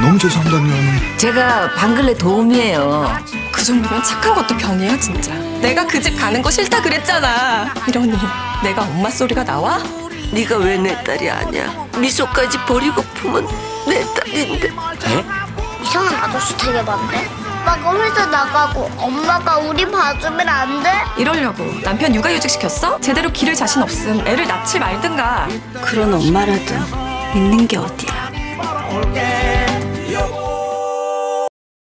너무 죄송합니다면 제가 방글레 도움이에요. 그 정도면 착한 것도 병이야 진짜. 내가 그 집 가는 거 싫다 그랬잖아. 이러니 내가 엄마 소리가 나와? 네가 왜 내 딸이 아니야? 미소까지 버리고 품은 내 딸인데. 이상한 아저씨 되게 많네. 오빠가 회사 나가고 엄마가 우리 봐주면 안 돼? 이러려고 남편 육아휴직 시켰어? 제대로 기를 자신 없음 애를 낳지 말든가. 그런 엄마라도 있는 게 어디야. porque